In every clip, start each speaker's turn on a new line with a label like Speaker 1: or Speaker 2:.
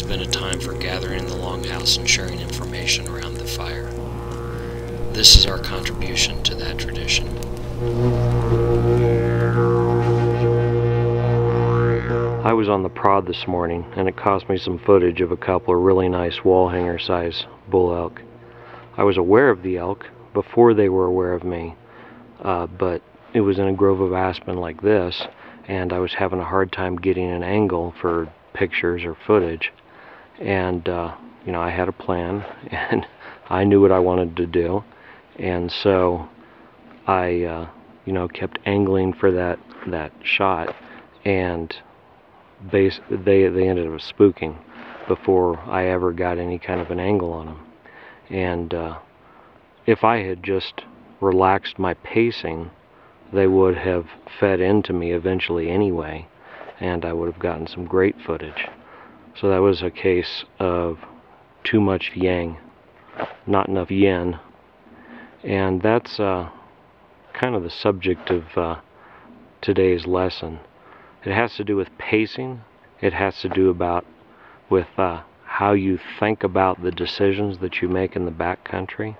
Speaker 1: always been a time for gathering in the longhouse and sharing information around the fire. This is our contribution to that tradition. I was on the prod this morning, and it cost me some footage of a couple of really nice wall hanger size bull elk. I was aware of the elk before they were aware of me, uh, but it was in a grove of aspen like this, and I was having a hard time getting an angle for pictures or footage. And, uh, you know, I had a plan, and I knew what I wanted to do, and so I, uh, you know, kept angling for that that shot, and they they they ended up spooking before I ever got any kind of an angle on them. And uh, if I had just relaxed my pacing, they would have fed into me eventually anyway, and I would have gotten some great footage. So that was a case of too much yang, not enough yin, and that's uh, kind of the subject of uh, today's lesson. It has to do with pacing. It has to do about with uh, how you think about the decisions that you make in the backcountry.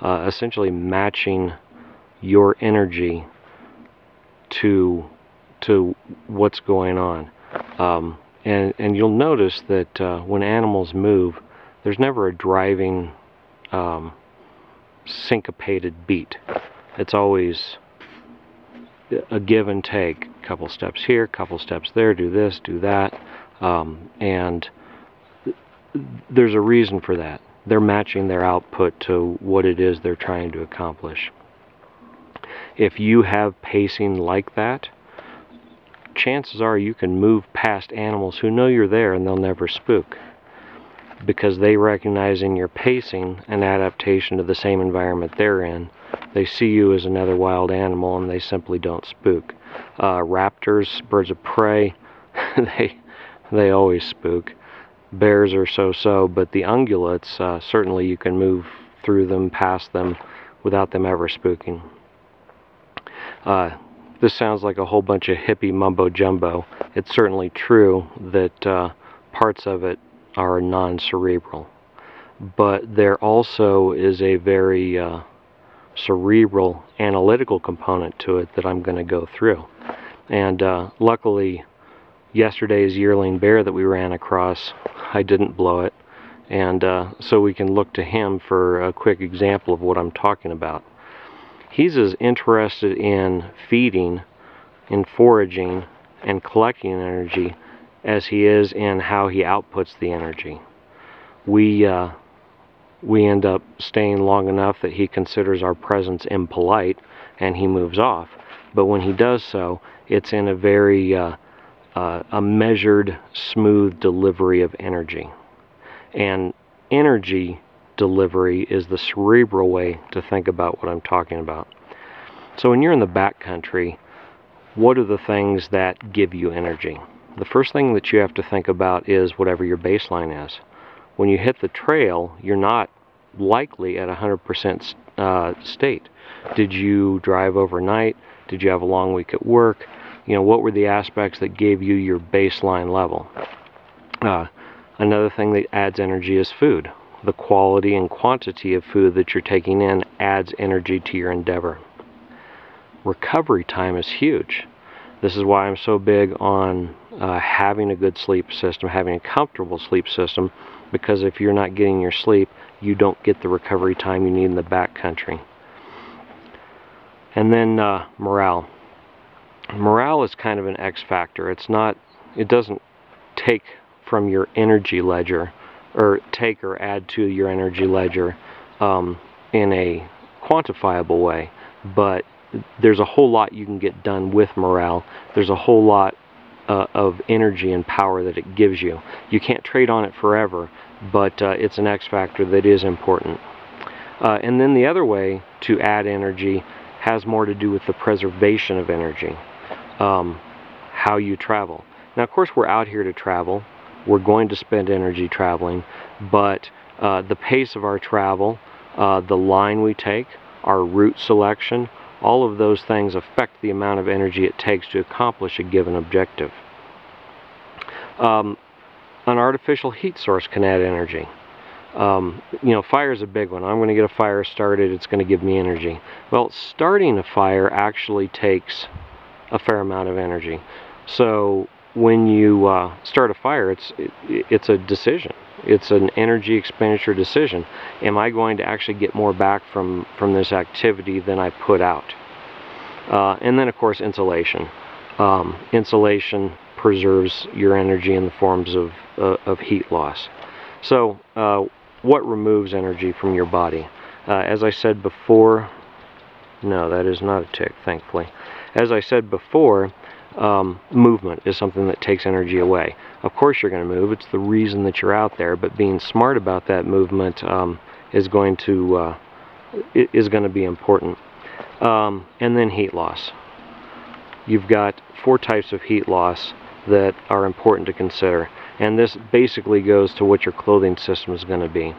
Speaker 1: Uh, essentially matching your energy to to what's going on. Um, and and you'll notice that uh, when animals move, there's never a driving um, syncopated beat. It's always a give and take. A couple steps here, couple steps there, do this, do that. Um, and there's a reason for that. They're matching their output to what it is they're trying to accomplish. If you have pacing like that, chances are you can move past animals who know you're there and they'll never spook because they recognize in your pacing an adaptation to the same environment they're in. They see you as another wild animal and they simply don't spook. Uh, raptors, birds of prey, they they always spook. Bears are so-so, but the ungulates, uh, certainly you can move through them, past them, without them ever spooking. Uh, this sounds like a whole bunch of hippie mumbo jumbo. It's certainly true that uh, parts of it are non-cerebral. But there also is a very uh, cerebral analytical component to it that I'm going to go through. And uh, luckily, yesterday's yearling bear that we ran across, I didn't blow it. And uh, so we can look to him for a quick example of what I'm talking about. He's as interested in feeding, in foraging, and collecting energy as he is in how he outputs the energy. We uh, we end up staying long enough that he considers our presence impolite and he moves off. But when he does so, it's in a very uh, uh, a measured, smooth delivery of energy. And energy delivery is the cerebral way to think about what I'm talking about. So when you're in the backcountry, what are the things that give you energy? the first thing that you have to think about is whatever your baseline is. When you hit the trail, you're not likely at 100% uh, state. Did you drive overnight? Did you have a long week at work? You know, what were the aspects that gave you your baseline level? Uh, another thing that adds energy is food. The quality and quantity of food that you're taking in adds energy to your endeavor. Recovery time is huge. This is why I'm so big on uh, having a good sleep system, having a comfortable sleep system, because if you're not getting your sleep, you don't get the recovery time you need in the backcountry. And then uh, morale. Morale is kind of an X factor. It's not, it doesn't take from your energy ledger, or take or add to your energy ledger um, in a quantifiable way, but there's a whole lot you can get done with morale. There's a whole lot uh, of energy and power that it gives you. You can't trade on it forever, but uh, it's an X factor that is important. Uh, and then the other way to add energy has more to do with the preservation of energy, um, how you travel. Now, of course, we're out here to travel. We're going to spend energy traveling, but uh, the pace of our travel, uh, the line we take, our route selection, all of those things affect the amount of energy it takes to accomplish a given objective. Um, an artificial heat source can add energy. Um, you know, fire is a big one. I'm going to get a fire started. It's going to give me energy. Well, starting a fire actually takes a fair amount of energy. So when you uh, start a fire, it's it, it's a decision. It's an energy expenditure decision. Am I going to actually get more back from from this activity than I put out? Uh, and then, of course, insulation. Um, insulation preserves your energy in the forms of uh, of heat loss. So, uh, what removes energy from your body? Uh, as I said before, no, that is not a tick, thankfully. As I said before, um, movement is something that takes energy away. Of course you're going to move, it's the reason that you're out there, but being smart about that movement um, is going to uh, is going to be important. Um, and then heat loss. You've got four types of heat loss that are important to consider. And this basically goes to what your clothing system is going to be.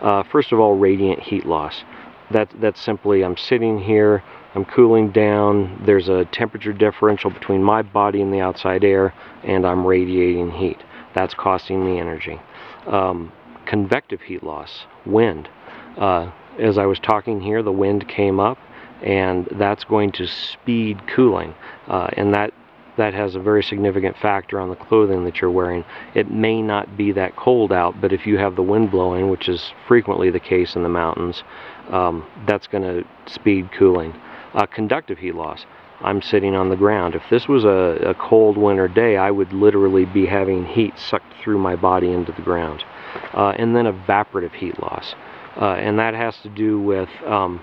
Speaker 1: Uh, first of all, radiant heat loss. That, that's simply I'm sitting here, I'm cooling down, there's a temperature differential between my body and the outside air, and I'm radiating heat. That's costing me energy. Um, convective heat loss, wind. Uh, as I was talking here, the wind came up, and that's going to speed cooling. Uh, and that that has a very significant factor on the clothing that you're wearing. It may not be that cold out, but if you have the wind blowing, which is frequently the case in the mountains, um, that's going to speed cooling. Uh, conductive heat loss. I'm sitting on the ground. If this was a, a, cold winter day, I would literally be having heat sucked through my body into the ground. Uh, and then evaporative heat loss. Uh, and that has to do with um,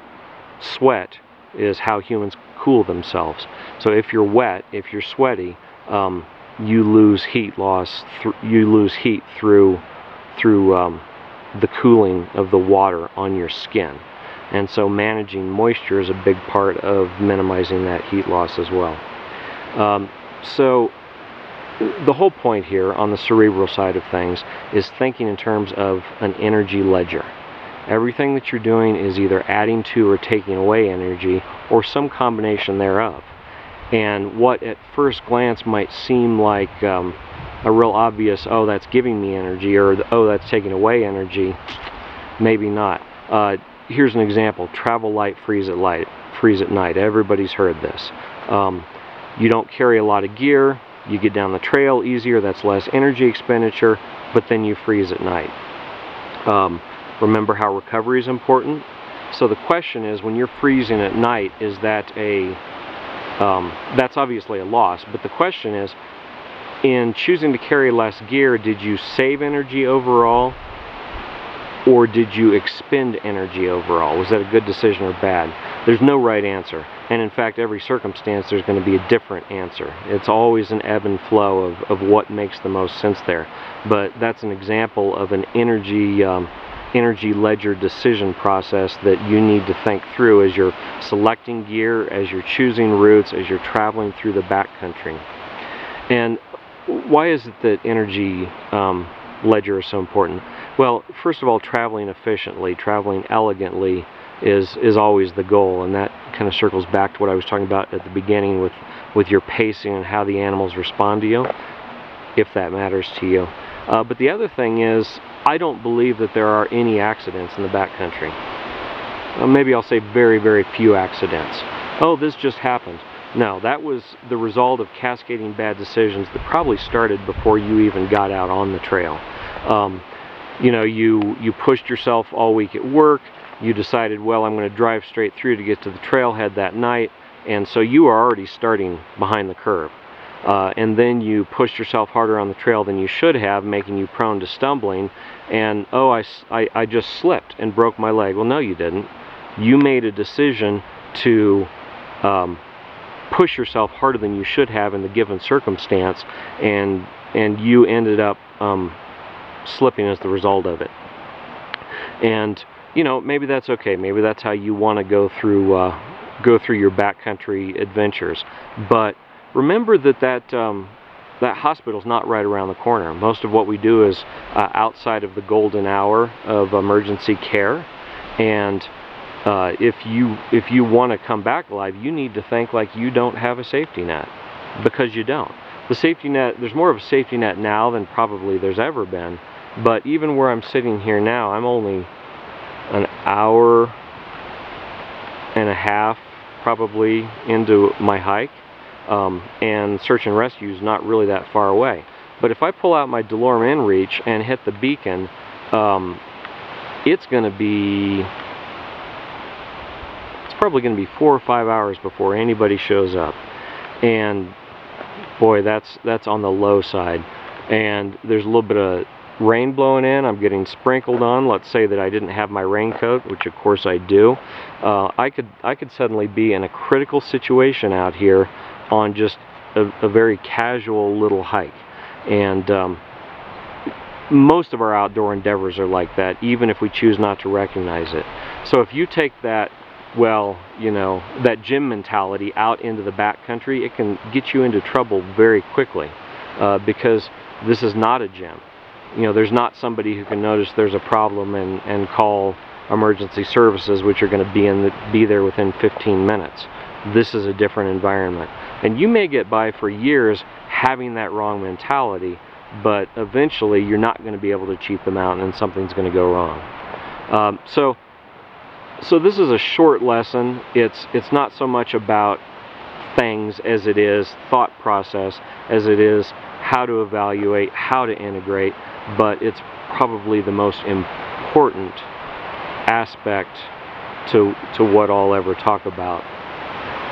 Speaker 1: sweat is how humans cool themselves. So if you're wet, if you're sweaty, um, you lose heat loss. you lose heat through through um, the cooling of the water on your skin. And so managing moisture is a big part of minimizing that heat loss as well. Um, so the whole point here on the cerebral side of things is thinking in terms of an energy ledger. Everything that you're doing is either adding to or taking away energy or some combination thereof. And what at first glance might seem like um, a real obvious, oh, that's giving me energy, or oh, that's taking away energy, maybe not. Uh, here's an example travel light, freeze at light, freeze at night. Everybody's heard this. Um, you don't carry a lot of gear, you get down the trail easier, that's less energy expenditure, but then you freeze at night. Um, Remember how recovery is important? So the question is, when you're freezing at night, is that a, um, that's obviously a loss, but the question is, in choosing to carry less gear, did you save energy overall? Or did you expend energy overall? Was that a good decision or bad? There's no right answer. And in fact, every circumstance, there's going to be a different answer. It's always an ebb and flow of, of what makes the most sense there. But that's an example of an energy um, energy ledger decision process that you need to think through as you're selecting gear, as you're choosing routes, as you're traveling through the backcountry. And why is it that energy um, ledger is so important? Well, first of all, traveling efficiently, traveling elegantly is is always the goal, and that kind of circles back to what I was talking about at the beginning with with your pacing and how the animals respond to you, if that matters to you. Uh, but the other thing is I don't believe that there are any accidents in the backcountry. Uh, maybe I'll say very, very few accidents. Oh, this just happened. No, that was the result of cascading bad decisions that probably started before you even got out on the trail. Um, you know, you, you pushed yourself all week at work, you decided, well, I'm going to drive straight through to get to the trailhead that night, and so you are already starting behind the curve uh, and then you pushed yourself harder on the trail than you should have, making you prone to stumbling, and oh, I, I, I just slipped and broke my leg. Well, no, you didn't. You made a decision to um, push yourself harder than you should have in the given circumstance, and and you ended up um, slipping as the result of it. And you know, maybe that's okay. Maybe that's how you want to go through uh, go through your backcountry adventures, but remember that that um, that hospital's not right around the corner. Most of what we do is uh, outside of the golden hour of emergency care, and uh, if you if you want to come back alive, you need to think like you don't have a safety net because you don't. the safety net, there's more of a safety net now than probably there's ever been. But even where I'm sitting here now, I'm only an hour and a half probably into my hike. Um, and search and rescue is not really that far away. But if I pull out my DeLorme InReach and hit the beacon, um, it's going to be probably going to be four or five hours before anybody shows up. And boy that's that's on the low side. And there's a little bit of rain blowing in. I'm getting sprinkled on. Let's say that I didn't have my raincoat which of course I do. Uh, I could I could suddenly be in a critical situation out here on just a, a very casual little hike. And um, most of our outdoor endeavors are like that, even if we choose not to recognize it. So if you take that, well, you know, that gym mentality out into the backcountry, it can get you into trouble very quickly uh, because this is not a gym. You know, there's not somebody who can notice there's a problem and, and call emergency services, which are going to be in the, be there within 15 minutes. This is a different environment. And you may get by for years having that wrong mentality, but eventually you're not going to be able to cheat the mountain and something's going to go wrong. Um, so, so this is a short lesson. It's it's not so much about things as it is thought process as it is how to evaluate, how to integrate, but it's probably the most important aspect to to what I'll ever talk about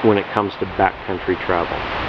Speaker 1: when it comes to backcountry travel.